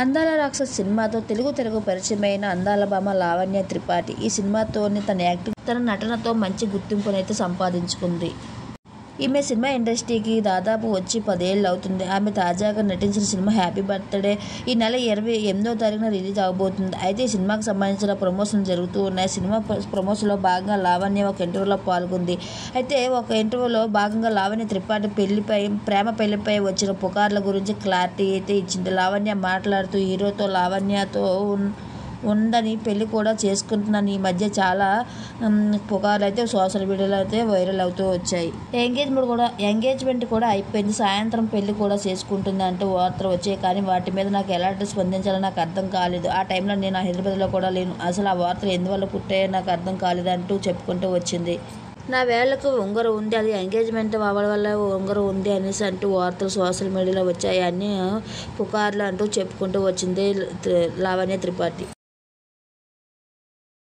అందాల రాక్షస్ సినిమాతో తెలుగు తెలుగు పరిచయమైన అందాల భామ లావణ్య త్రిపాఠి ఈ సినిమాతోని తన యాక్టింగ్ తన నటనతో మంచి గుర్తింపునైతే సంపాదించుకుంది. ఈమె సినిమా ఇండస్ట్రీకి దాదాపు వచ్చి పదేళ్ళు అవుతుంది. ఆమె తాజాగా నటించిన సినిమా హ్యాపీ బర్త్డే ఈ నెల ఇరవై ఎనిమిదో తారీఖున రిలీజ్ అవబోతుంది. అయితే ఈ సినిమాకి సంబంధించిన ప్రమోషన్ జరుగుతూ ఉన్నాయి. సినిమా ప్రమోషన్లో భాగంగా లావణ్య ఒక ఇంటర్వ్యూలో పాల్గొంది. అయితే ఒక ఇంటర్వ్యూలో భాగంగా లావణ్య త్రిపాఠి పెళ్ళిపై ప్రేమ పెళ్ళిపై వచ్చిన పుకార్ల గురించి క్లారిటీ అయితే ఇచ్చింది. లావణ్య మాట్లాడుతూ హీరోతో లావణ్యతో ఉండని ఉందని పెళ్ళి కూడా చేసుకుంటున్నాను. ఈ మధ్య చాలా పుకార్లు అయితే సోషల్ మీడియాలో అయితే వైరల్ అవుతూ వచ్చాయి. ఎంగేజ్మెంట్ కూడా ఎంగేజ్మెంట్ కూడా అయిపోయింది. సాయంత్రం పెళ్ళి కూడా చేసుకుంటుంది అంటూ వార్తలు వచ్చాయి. కానీ వాటి మీద నాకు ఎలాంటి స్పందించాలో నాకు అర్థం కాలేదు. ఆ టైంలో నేను హైదరాబాద్లో కూడా లేను. అసలు ఆ వార్తలు ఎందువల్ల పుట్టాయో నాకు అర్థం కాలేదు అంటూ చెప్పుకుంటూ వచ్చింది. నా వేళ్ళకు ఉంగరం ఉంది. అది ఎంగేజ్మెంట్ అవ్వడం వల్ల ఉంగరం ఉంది అనేసి అంటూ వార్తలు సోషల్ మీడియాలో వచ్చాయి. అన్నీ పుకార్లు అంటూ చెప్పుకుంటూ వచ్చింది లావణ్య త్రిపాఠి.